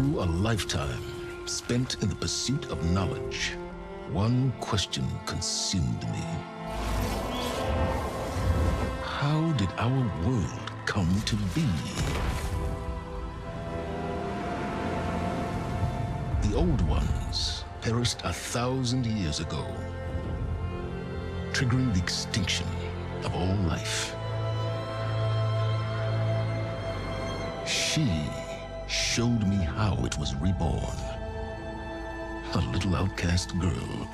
Through a lifetime spent in the pursuit of knowledge, one question consumed me. How did our world come to be? The old ones perished a thousand years ago, triggering the extinction of all life. She showed me how it was reborn. A little outcast girl,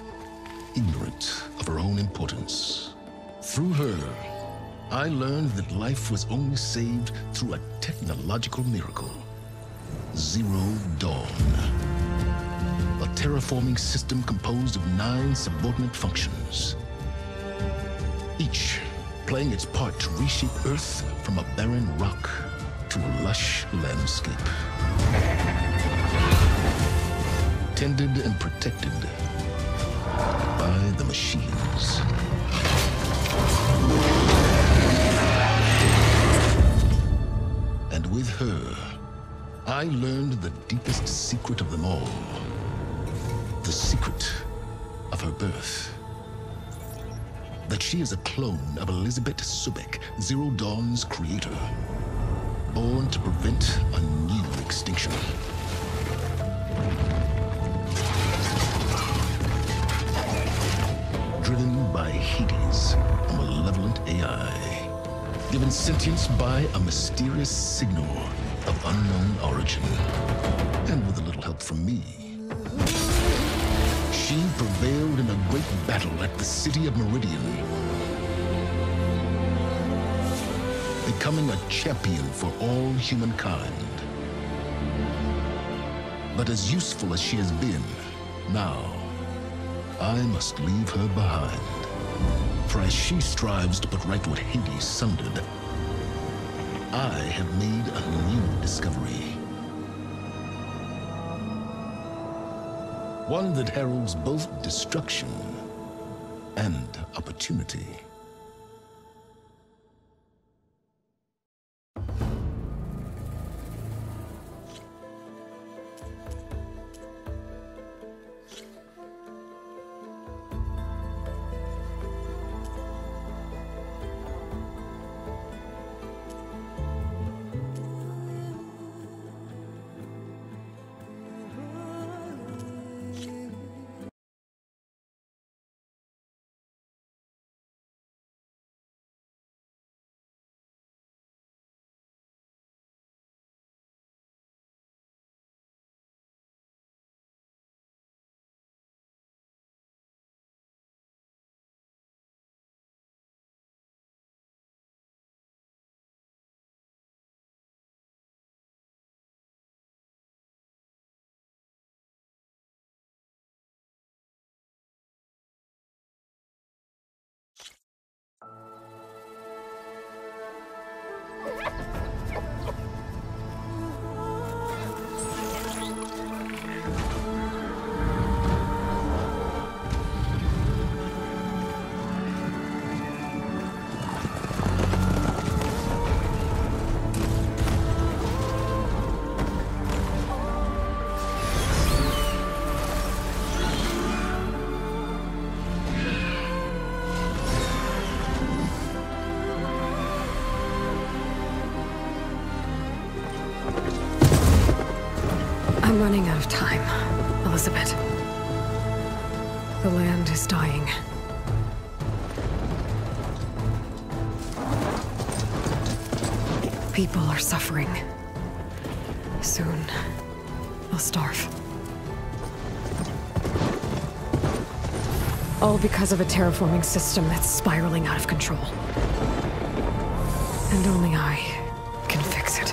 ignorant of her own importance. Through her, I learned that life was only saved through a technological miracle. Zero Dawn. A terraforming system composed of nine subordinate functions. Each playing its part to reshape Earth from a barren rock to a lush landscape. Tended and protected by the machines. And with her, I learned the deepest secret of them all. The secret of her birth. That she is a clone of Elizabeth Sobek, Zero Dawn's creator. Born to prevent a new extinction. Driven by Hades, a malevolent AI. Given sentience by a mysterious signal of unknown origin. And with a little help from me. She prevailed in a great battle at the city of Meridian. Becoming a champion for all humankind. But as useful as she has been, now, I must leave her behind. For as she strives to put right what Hades sundered, I have made a new discovery. One that heralds both destruction and opportunity. Running out of time, Elizabeth. The land is dying. People are suffering. Soon, they'll starve. All because of a terraforming system that's spiraling out of control. And only I can fix it.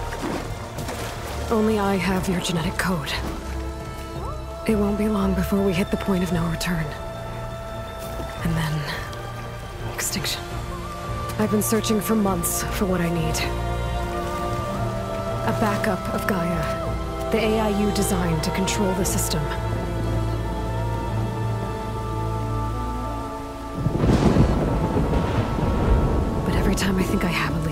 Only I have your genetic code. It won't be long before we hit the point of no return. And then... extinction. I've been searching for months for what I need. A backup of Gaia. The AIU designed to control the system. But every time I think I have a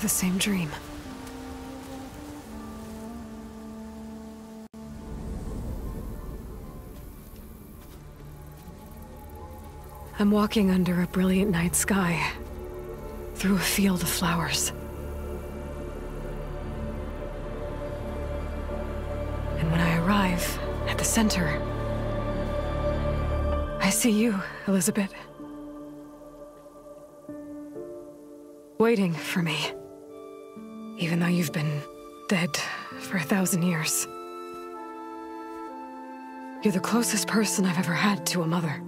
the same dream. I'm walking under a brilliant night sky, through a field of flowers. And when I arrive at the center, I see you, Elizabeth. Waiting for me. Even though you've been dead for a thousand years. You're the closest person I've ever had to a mother.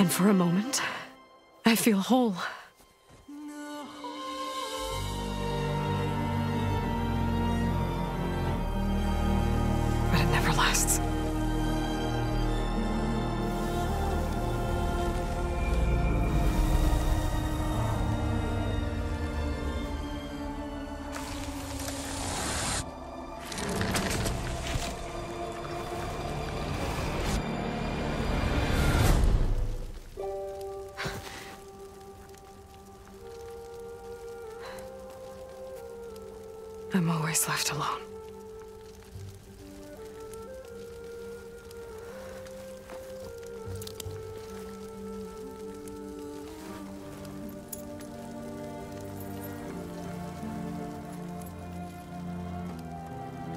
And for a moment, I feel whole. I'm always left alone.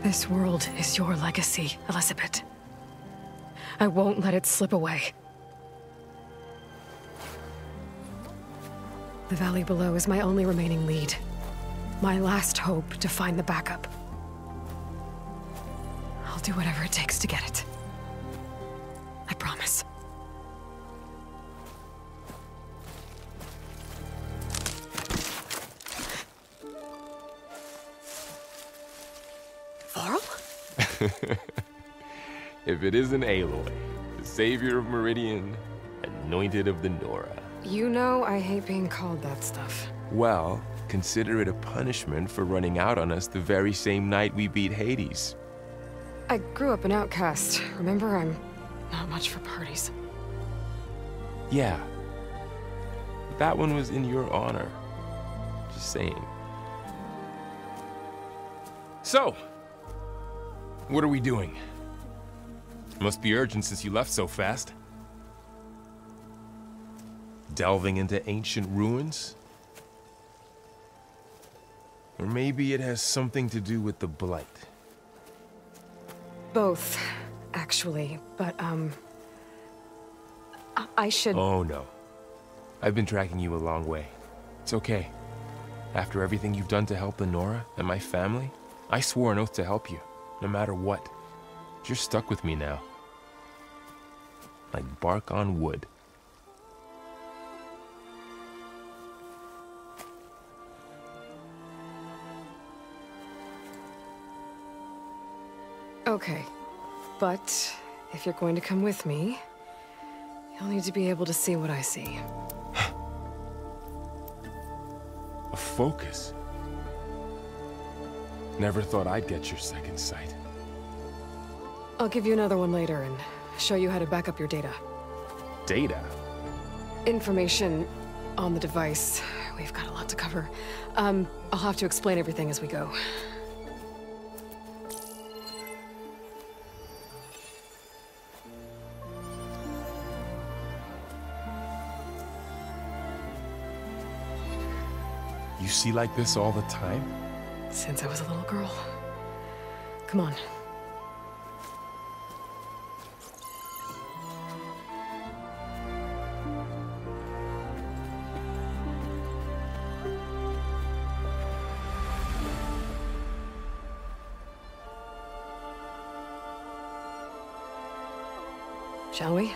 This world is your legacy, Elizabeth. I won't let it slip away. The valley below is my only remaining lead. My last hope to find the backup. I'll do whatever it takes to get it. I promise. Varl? If it isn't Aloy, the savior of Meridian, anointed of the Nora. You know I hate being called that stuff. Well, consider it a punishment for running out on us the very same night we beat Hades. I grew up an outcast. Remember, I'm not much for parties. Yeah. That one was in your honor. Just saying. So, what are we doing? Must be urgent since you left so fast. Delving into ancient ruins? Or maybe it has something to do with the Blight. Both, actually. But, um... I, I should... Oh no. I've been tracking you a long way. It's okay. After everything you've done to help the Nora and my family, I swore an oath to help you, no matter what. You're stuck with me now. Like bark on wood. Okay. But, if you're going to come with me, you'll need to be able to see what I see. A focus. Never thought I'd get your second sight. I'll give you another one later and show you how to back up your data. Data? Information on the device. We've got a lot to cover. Um, I'll have to explain everything as we go. You see like this all the time? Since I was a little girl. Come on. Shall we?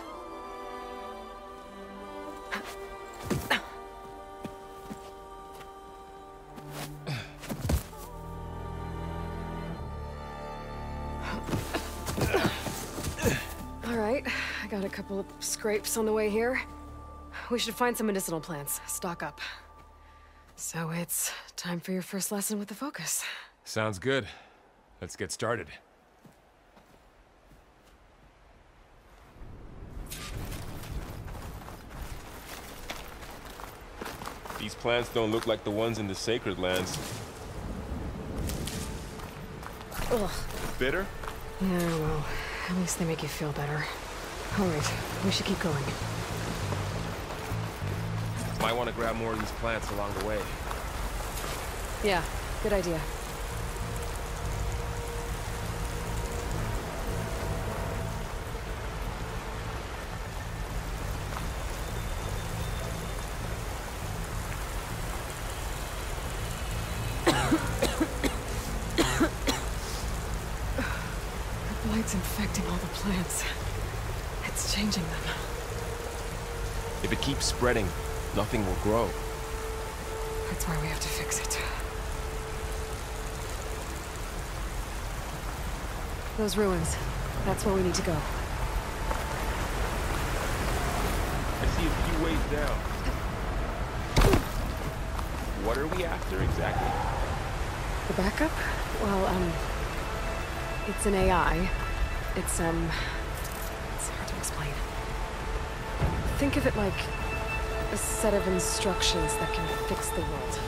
Got a couple of scrapes on the way here. We should find some medicinal plants, stock up. So it's time for your first lesson with the Focus. Sounds good. Let's get started. These plants don't look like the ones in the Sacred Lands. Ugh. Bitter? Yeah, well, at least they make you feel better. All right, we should keep going. Might want to grab more of these plants along the way. Yeah, good idea. The blight's infecting all the plants. It's changing them. If spreading, nothing will grow. That's why we have to fix it. Those ruins. That's where we need to go. I see a few ways down. What are we after exactly? The backup? Well, um... It's an AI. It's, um... It's hard to explain. Think of it like a set of instructions that can fix the world.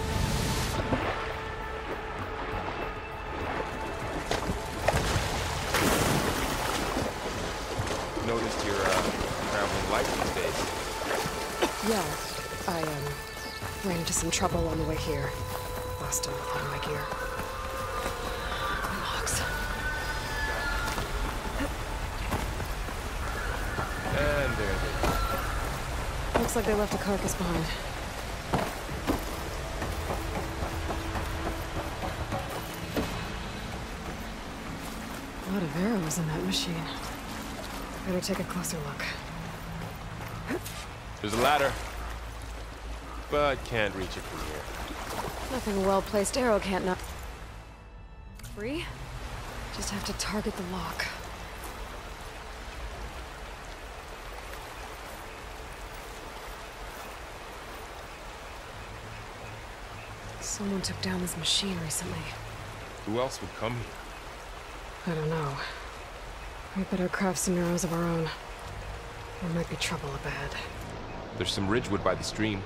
Noticed you're uh, traveling light these days. Yeah, I, um, ran into some trouble on the way here. Lost a lot of my gear. Looks like they left a carcass behind. A lot of arrows in that machine. Better take a closer look. There's a ladder. But can't reach it from here. Nothing well-placed arrow can't knock. Free? Just have to target the lock. Someone took down this machine recently. Who else would come here? I don't know. We better craft some arrows of our own. There might be trouble ahead. There's some ridgewood by the stream.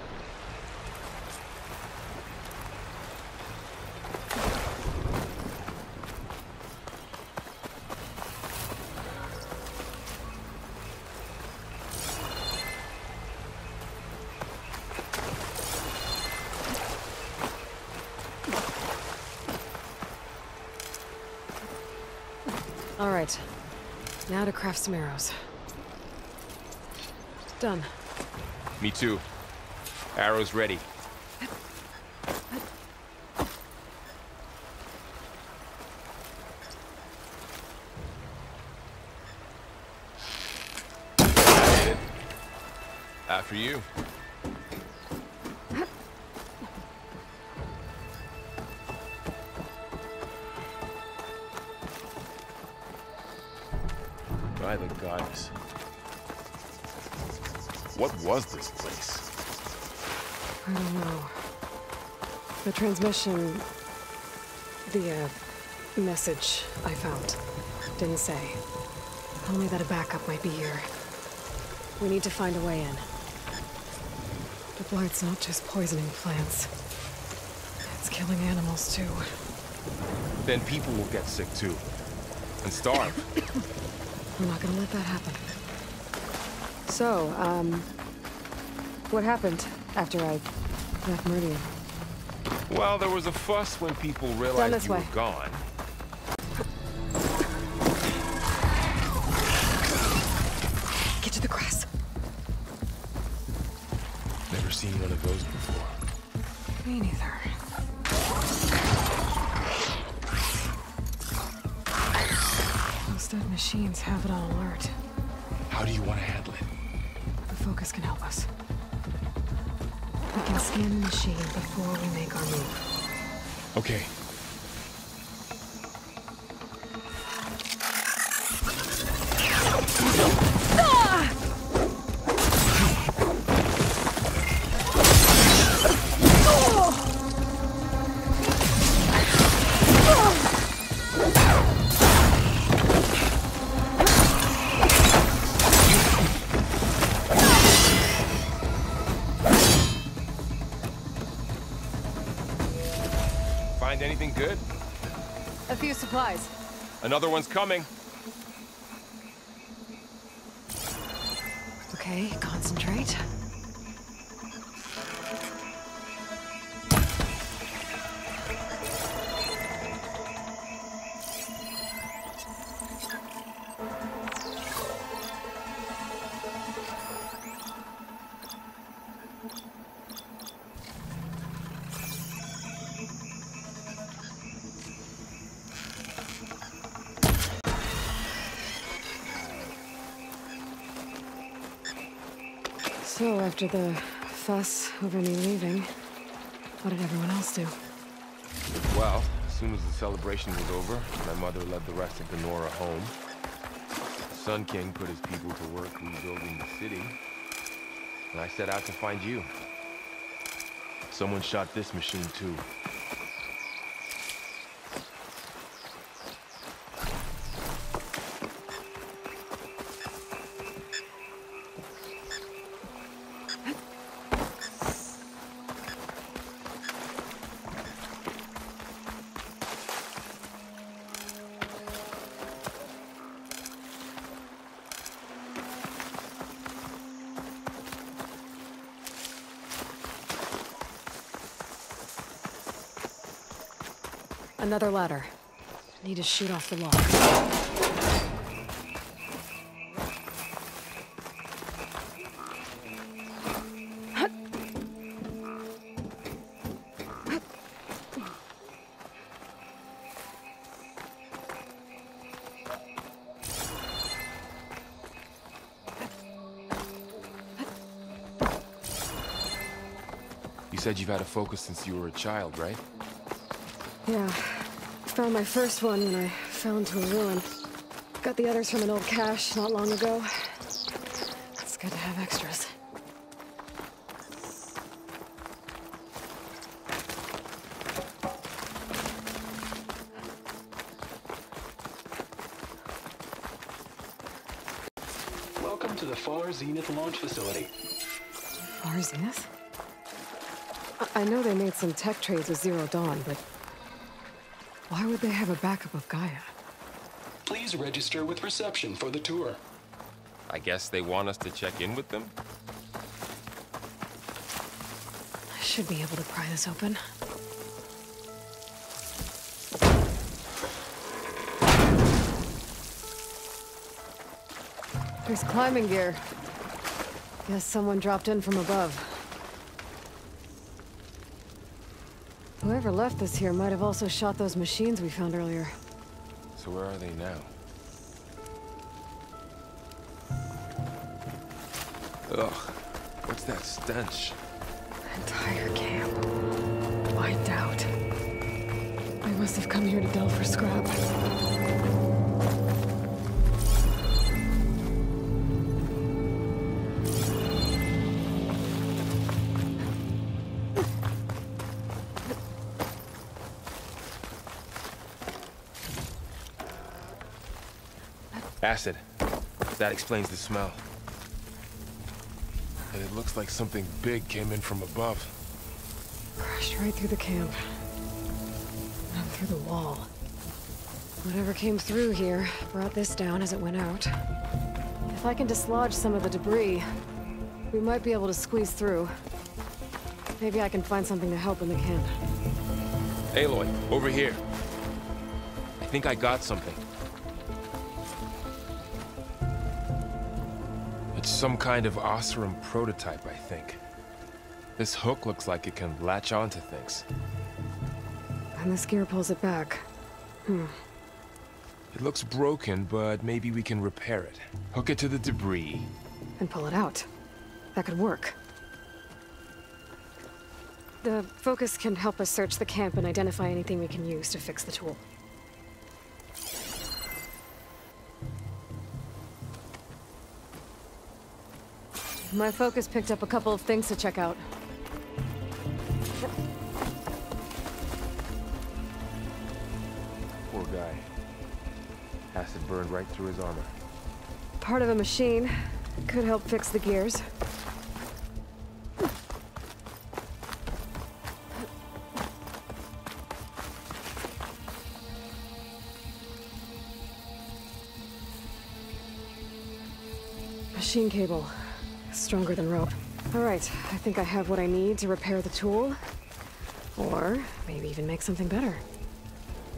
Now to craft some arrows. Done. Me too. Arrows ready. After you. Was this place? I don't know. The transmission... The, uh, message I found didn't say. Only that a backup might be here. We need to find a way in. The blight's not just poisoning plants. It's killing animals, too. Then people will get sick too. And starve. I'm not gonna let that happen. So, um... What happened after I left Meridian? well, there was a fuss when people realized you were gone. Get to the grass. Never seen one of those before. Me neither. Those dead machines have it on alert. How do you want to handle it? The focus can help scan the machine before we make our move. Okay. Another one's coming. After the fuss over me leaving, what did everyone else do? Well, as soon as the celebration was over, my mother led the rest of the Nora home. The Sun King put his people to work rebuilding the city. And I set out to find you. Someone shot this machine too. Another ladder. Need to shoot off the log. You said you've had a focus since you were a child, right? Yeah. Found my first one when I fell into a ruin. Got the others from an old cache not long ago. It's good to have extras. Welcome to the Far Zenith launch facility. Far Zenith? I, I know they made some tech trades with Zero Dawn, but... Why would they have a backup of Gaia? Please register with reception for the tour. I guess they want us to check in with them? I should be able to pry this open. There's climbing gear. Guess someone dropped in from above. Whoever left this here might have also shot those machines we found earlier. So where are they now? Ugh, what's that stench? Entire camp. Wiped out. They must have come here to delve for scrap. Acid. That explains the smell. And it looks like something big came in from above. Crashed right through the camp. And through the wall. Whatever came through here brought this down as it went out. If I can dislodge some of the debris, we might be able to squeeze through. Maybe I can find something to help in the camp. Aloy, over here. I think I got something. Some kind of Oseram prototype, I think. This hook looks like it can latch onto things. And this gear pulls it back. Hmm. It looks broken, but maybe we can repair it. Hook it to the debris. And pull it out. That could work. The focus can help us search the camp and identify anything we can use to fix the tool. My focus picked up a couple of things to check out. Poor guy. Acid burned right through his armor. Part of a machine. Could help fix the gears. Machine cable. Stronger than rope. Alright, I think I have what I need to repair the tool. Or maybe even make something better.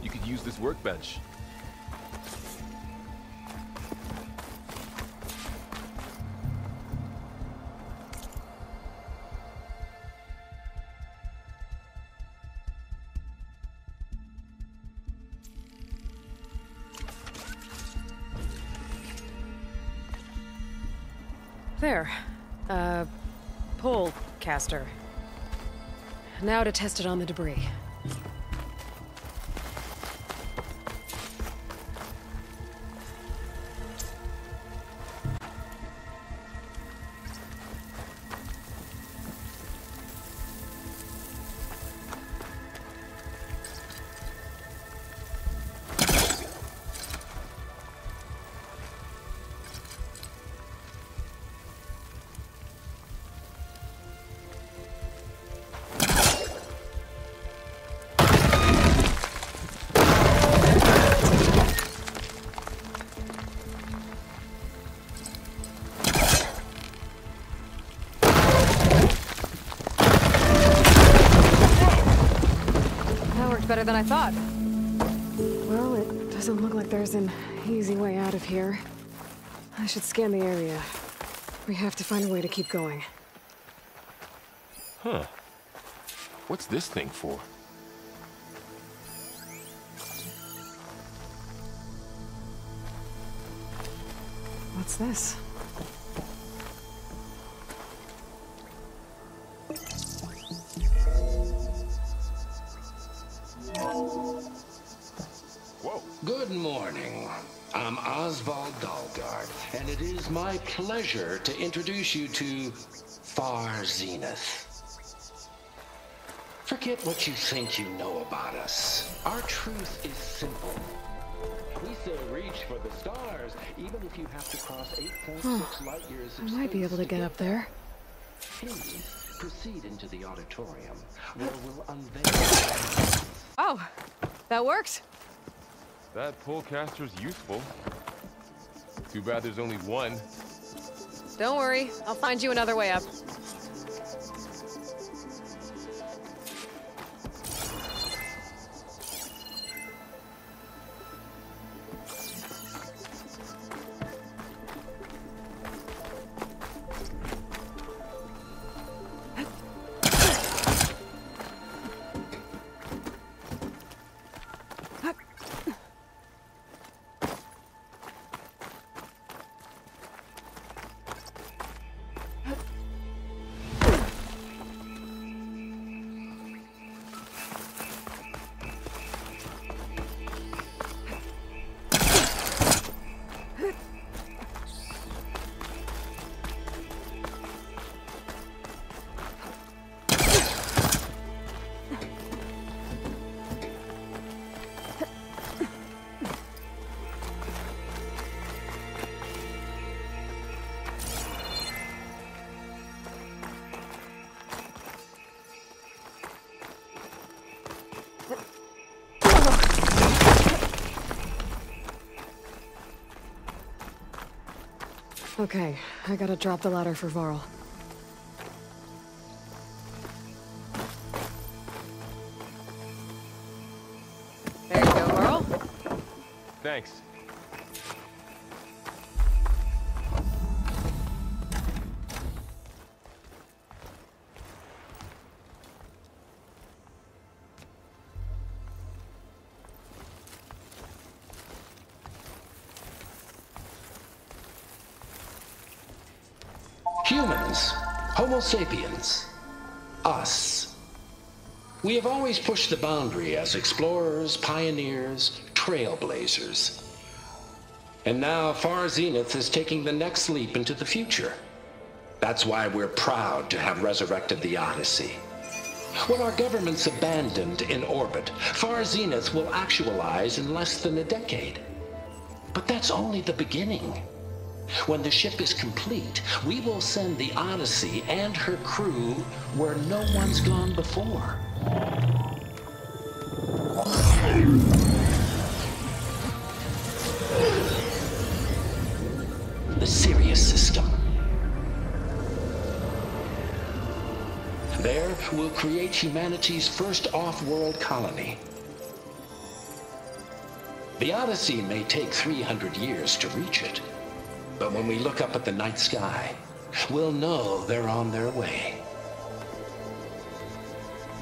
You could use this workbench. To test it on the debris. Better than I thought. Well, it doesn't look like there's an easy way out of here. I should scan the area. We have to find a way to keep going. Huh. What's this thing for? What's this? And it is my pleasure to introduce you to Far Zenith. Forget what you think you know about us. Our truth is simple. We say reach for the stars, even if you have to cross 8.6 light years I of might be able to get up there. Please proceed into the auditorium, where we'll unveil. Oh, that works. That Pullcaster's useful. Too bad there's only one. Don't worry, I'll find you another way up. Okay, I gotta drop the ladder for Varl. There you go, Varl. Thanks. Homo sapiens, us. We have always pushed the boundary as explorers, pioneers, trailblazers. And now Far Zenith is taking the next leap into the future. That's why we're proud to have resurrected the Odyssey. When our government's abandoned in orbit, Far Zenith will actualize in less than a decade. But that's only the beginning. When the ship is complete, we will send the Odyssey and her crew where no one's gone before. The Sirius system. There, we'll create humanity's first off-world colony. The Odyssey may take 300 years to reach it, but when we look up at the night sky, we'll know they're on their way.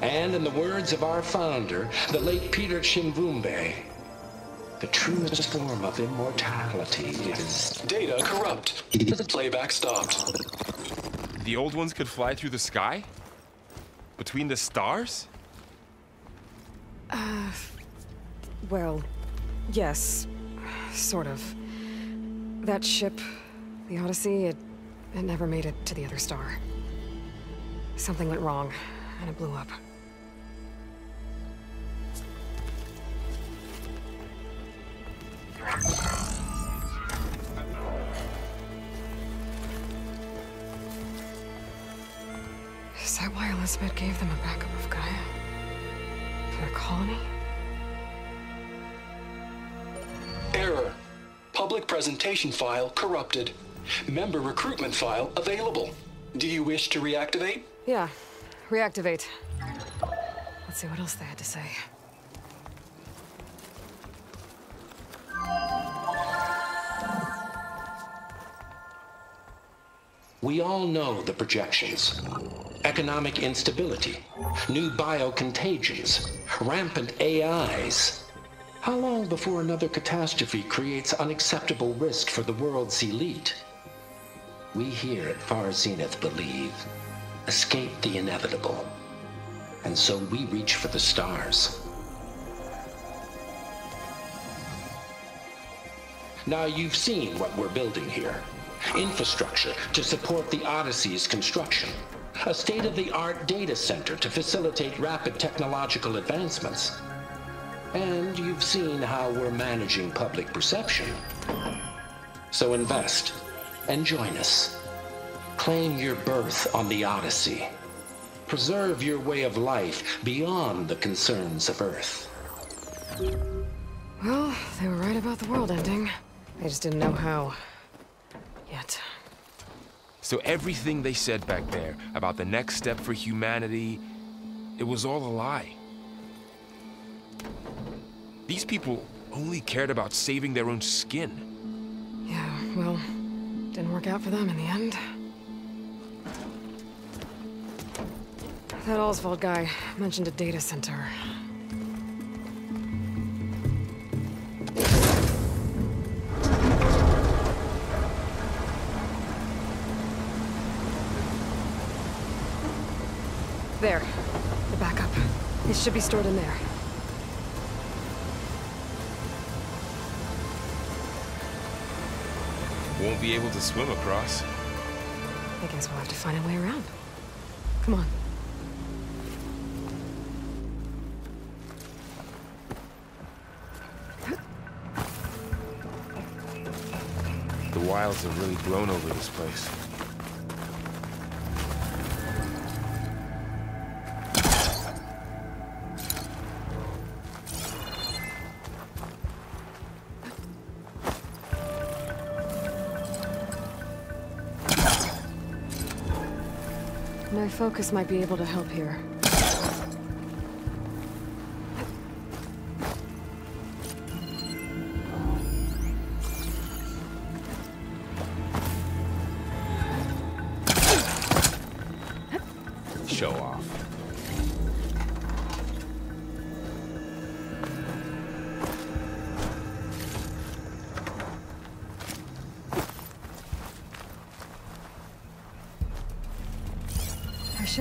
And in the words of our founder, the late Peter Chimvumbe, the truest form of immortality is... Data corrupt. Playback stopped. The old ones could fly through the sky? Between the stars? Uh, Well, yes. Sort of. That ship, the Odyssey, it, it never made it to the other star. Something went wrong, and it blew up. Is that why Elizabeth gave them a backup of Gaia? For their colony? Presentation file corrupted. Member recruitment file available. Do you wish to reactivate? Yeah, reactivate. Let's see what else they had to say. We all know the projections. Economic instability, new biocontagions, rampant AIs. How long before another catastrophe creates unacceptable risk for the world's elite? We here at Far Zenith believe escape the inevitable. And so we reach for the stars. Now you've seen what we're building here. Infrastructure to support the Odyssey's construction. A state-of-the-art data center to facilitate rapid technological advancements. And you've seen how we're managing public perception. So invest and join us. Claim your berth on the Odyssey. Preserve your way of life beyond the concerns of Earth. Well, they were right about the world ending. I just didn't know how. Yet. So everything they said back there about the next step for humanity, it was all a lie. These people only cared about saving their own skin. Yeah, well, didn't work out for them in the end. That Oswald guy mentioned a data center. There. The backup. It should be stored in there. Won't be able to swim across. I guess we'll have to find a way around. Come on. The wilds have really grown over this place. Focus might be able to help here.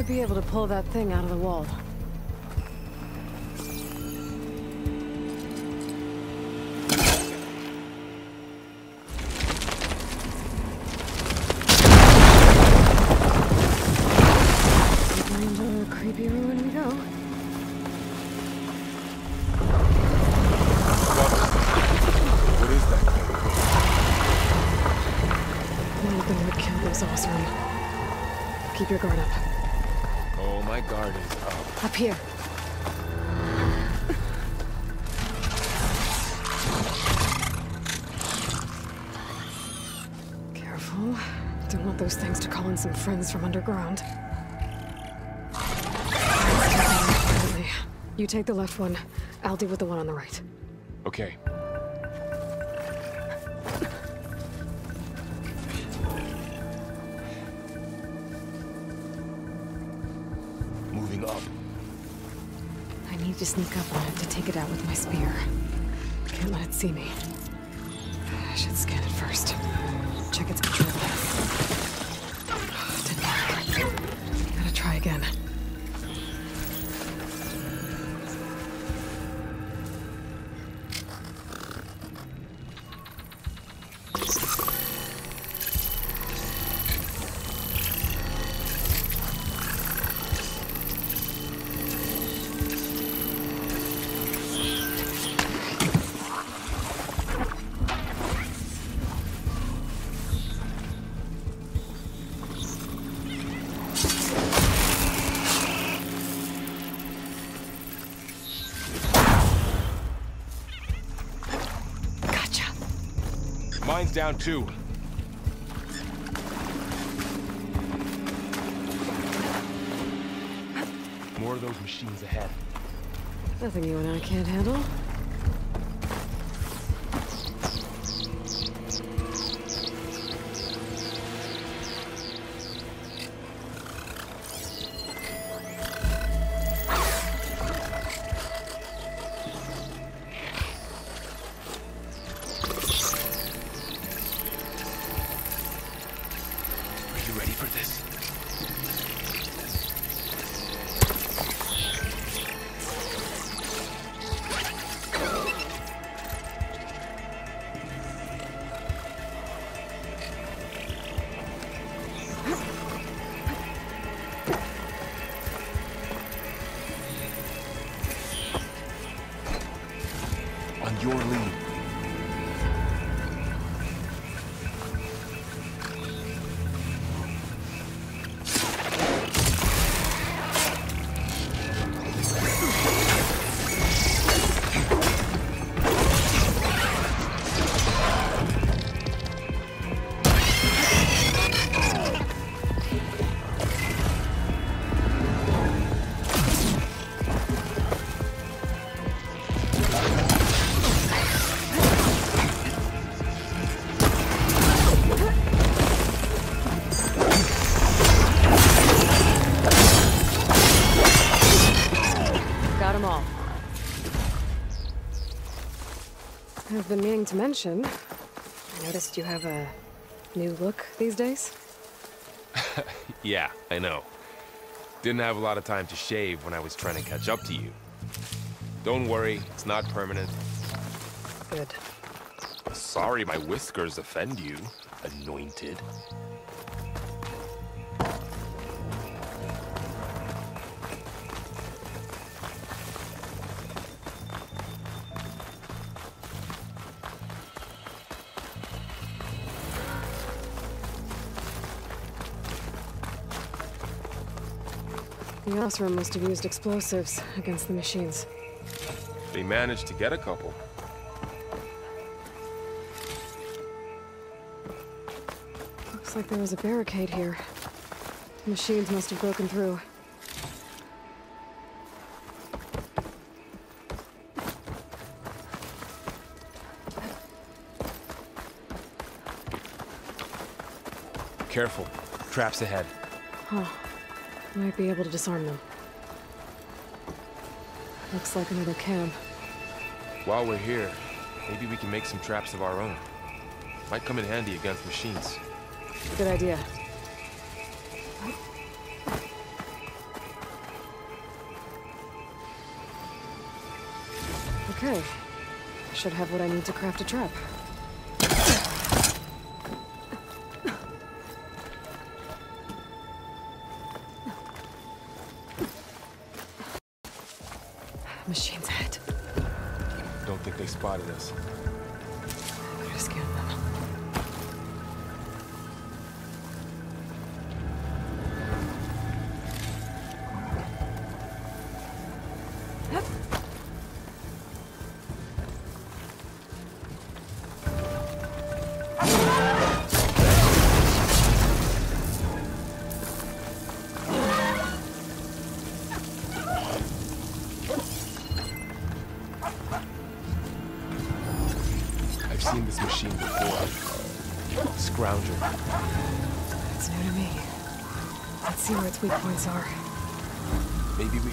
Be able to pull that thing out of the wall. Careful. Don't want those things to call in some friends from underground. You take the left one. I'll deal with the one on the right. Okay. Moving up. I need to sneak up on it to take it out with my spear. Can't let it see me. I should scan it first. Check its control. Down too. More of those machines ahead. Nothing you and I can't handle. I've been meaning to mention. I noticed you have a new look these days. Yeah, I know. Didn't have a lot of time to shave when I was trying to catch up to you. Don't worry, it's not permanent. Good. Sorry my whiskers offend you, anointed. The Oseram must have used explosives against the machines. They managed to get a couple. Looks like there was a barricade here. The machines must have broken through. Careful, traps ahead. Huh. Might be able to disarm them. Looks like another camp. While we're here, maybe we can make some traps of our own. Might come in handy against machines. Good idea. Okay. I Should have what I need to craft a trap.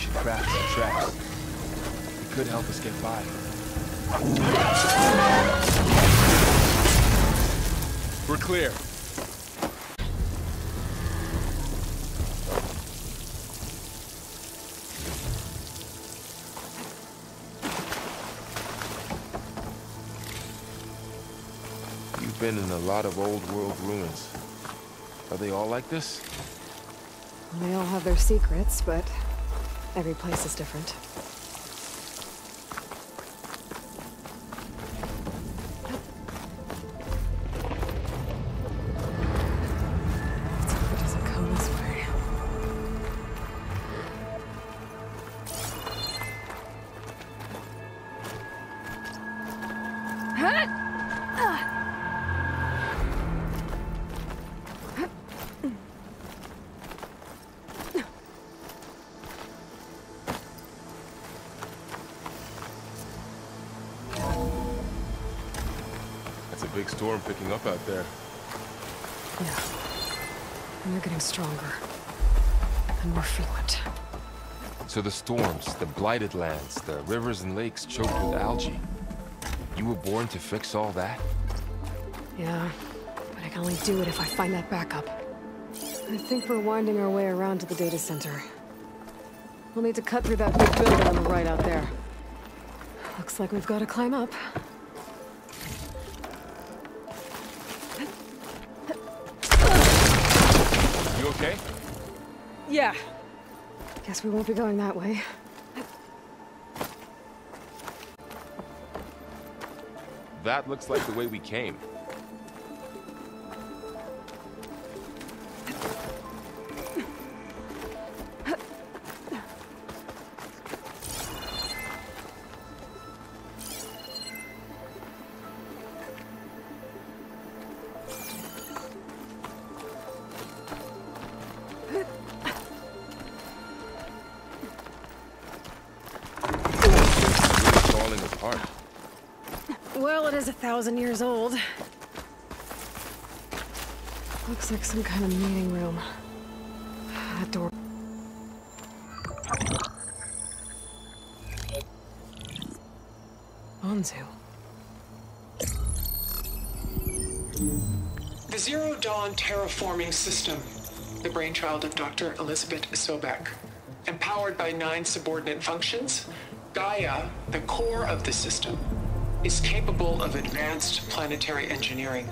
Should craft some traps. It could help us get by. We're clear. You've been in a lot of old world ruins. Are they all like this? They all have their secrets, but every place is different. Big storm picking up out there. Yeah. And they're getting stronger. And more frequent. So the storms, the blighted lands, the rivers and lakes choked with algae. You were born to fix all that? Yeah, but I can only do it if I find that backup. I think we're winding our way around to the data center. We'll need to cut through that big building on the right out there. Looks like we've got to climb up. Guess we won't be going that way. That looks like the way we came. Well, it is a thousand years old. Looks like some kind of meeting room. That door. Anzu. The Zero Dawn Terraforming System, the brainchild of Dr. Elizabeth Sobek. Empowered by nine subordinate functions, Gaia, the core of the system, is capable of advanced planetary engineering,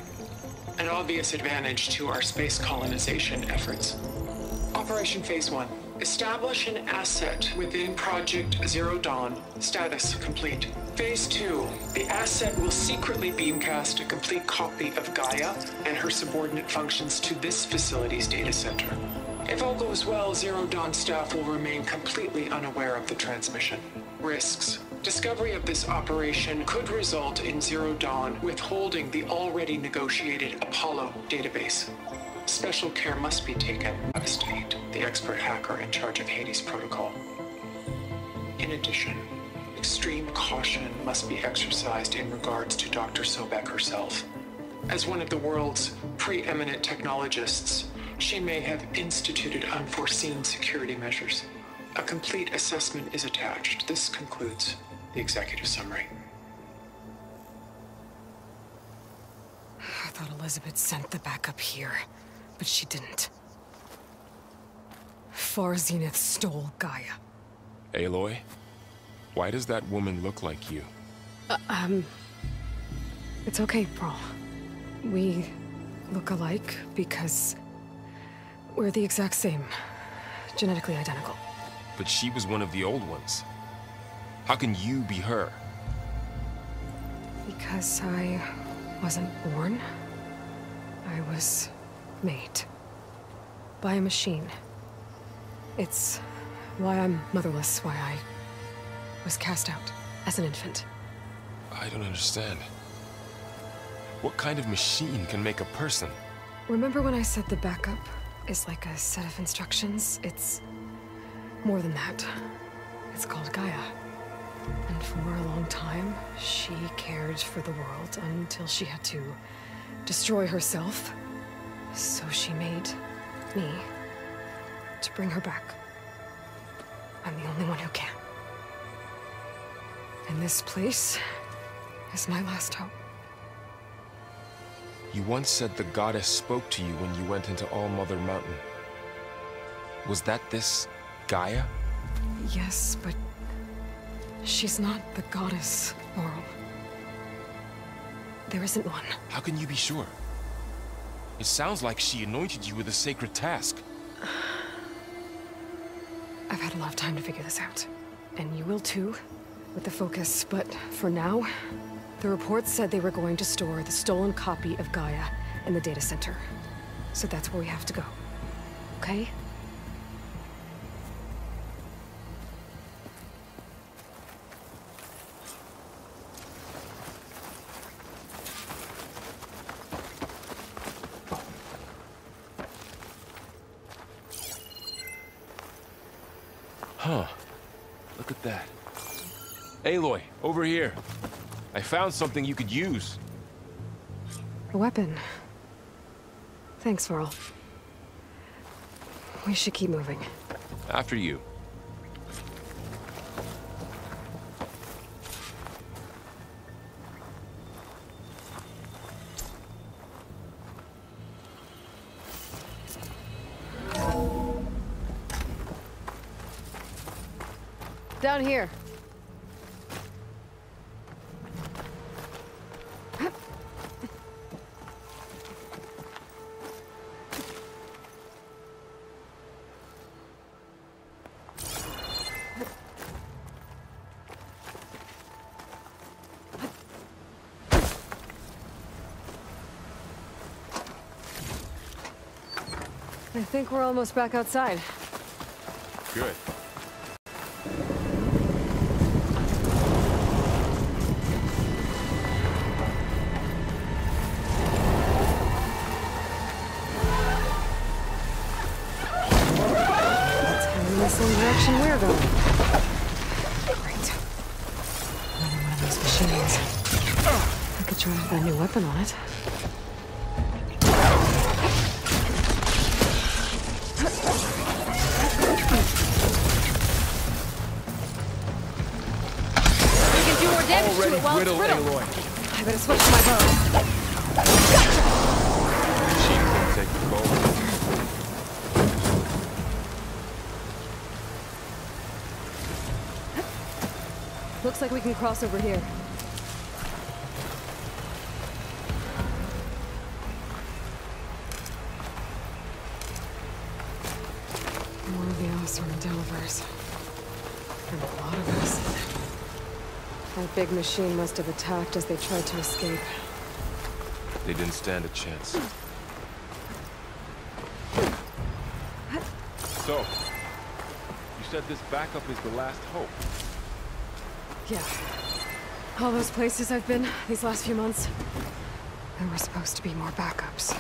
an obvious advantage to our space colonization efforts. Operation Phase 1. Establish an asset within Project Zero Dawn. Status complete. Phase 2. The asset will secretly beamcast a complete copy of Gaia and her subordinate functions to this facility's data center. If all goes well, Zero Dawn staff will remain completely unaware of the transmission. Risks. Discovery of this operation could result in Zero Dawn withholding the already negotiated Apollo database. Special care must be taken by Tate, the expert hacker in charge of Hades Protocol. In addition, extreme caution must be exercised in regards to Dr. Sobek herself. As one of the world's preeminent technologists, she may have instituted unforeseen security measures. A complete assessment is attached. This concludes the executive summary. I thought Elizabeth sent the backup here, but she didn't. Far Zenith stole Gaia. Aloy? Why does that woman look like you? Um it's okay, Varl. We look alike because we're the exact same. Genetically identical. But she was one of the old ones. How can you be her? Because I wasn't born, I was made. By a machine. It's why I'm motherless, why I was cast out as an infant. I don't understand. What kind of machine can make a person? Remember when I said the backup is like a set of instructions? It's more than that. It's called Gaia. And for a long time, she cared for the world until she had to destroy herself. So she made me to bring her back. I'm the only one who can. And this place is my last hope. You once said the goddess spoke to you when you went into All Mother Mountain. Was that this Gaia? Yes, but she's not the goddess, Varl. There isn't one. How can you be sure? It sounds like she anointed you with a sacred task. I've had a lot of time to figure this out. And you will too, with the focus. But for now, the reports said they were going to store the stolen copy of Gaia in the data center. So that's where we have to go. Okay? Huh. Look at that. Aloy, over here. I found something you could use. A weapon. Thanks, Varl. We should keep moving. After you. Down here. Think we're almost back outside. Good. It's heading in the direction we're going. Great. Another one of those machines. I could try out a new weapon on it. Do more damage to it while it's brittle. Aloy. I better switch to my bow. Machine won't take the bow. Looks like we can cross over here. Machine must have attacked as they tried to escape. They didn't stand a chance. So, you said this backup is the last hope. Yeah. All those places I've been these last few months. There were supposed to be more backups.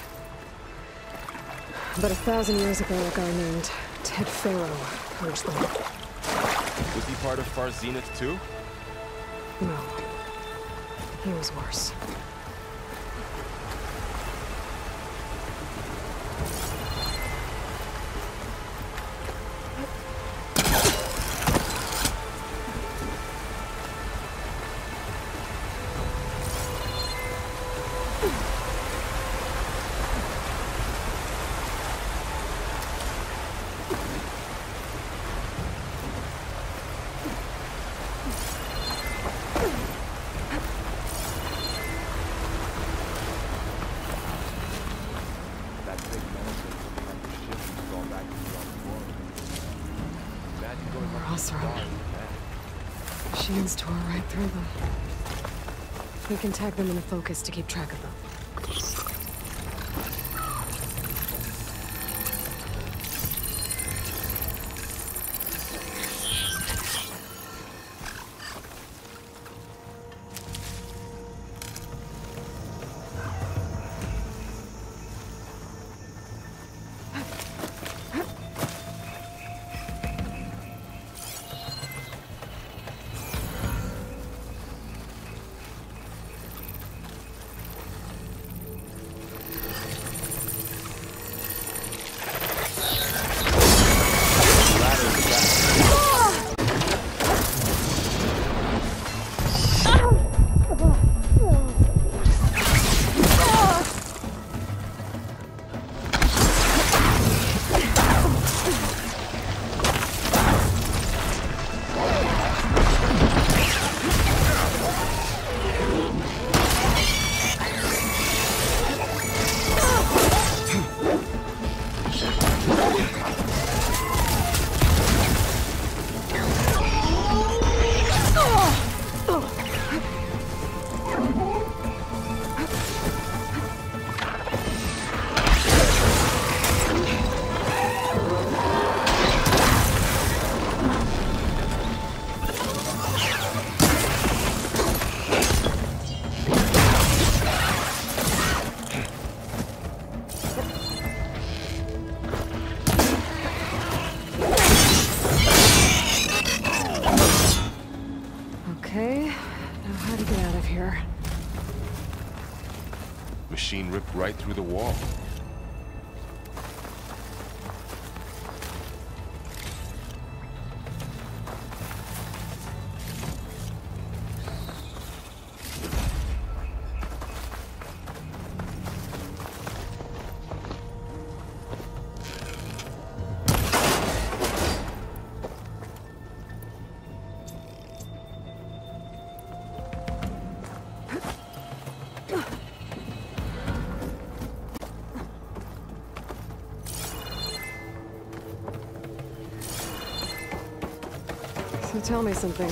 But a thousand years ago, a guy named Ted Faro purged them. Was he part of Far Zenith too? No. He was worse. Machines tore right through them. We can tag them in the focus to keep track of them. Tell me something.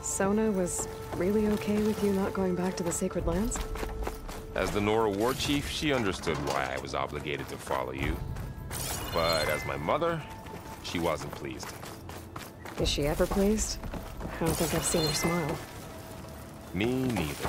Sona was really okay with you not going back to the Sacred Lands? As the Nora war chief, she understood why I was obligated to follow you. But as my mother, she wasn't pleased. Is she ever pleased? I don't think I've seen her smile. Me neither.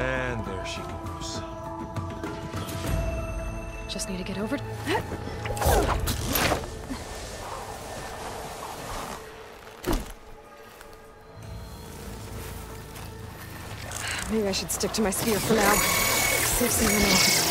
And there she goes. Just need to get over. Maybe I should stick to my spear for now. Save someone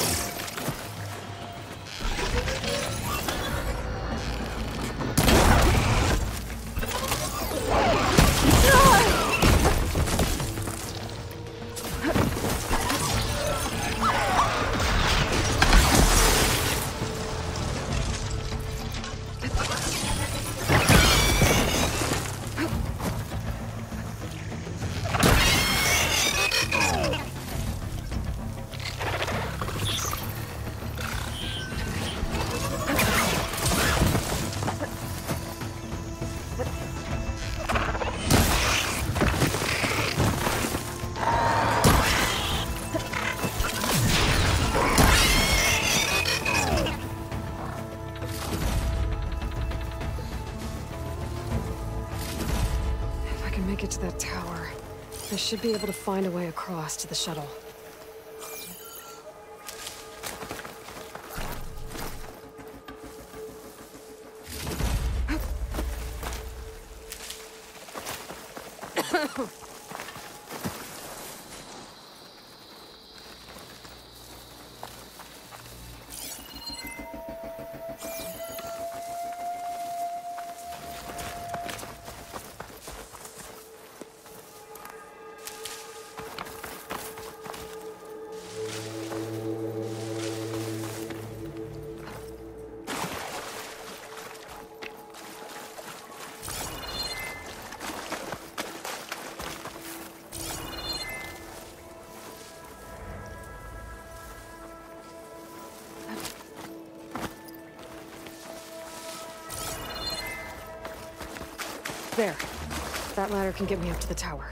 should be able to find a way across to the shuttle. There. That ladder can get me up to the tower.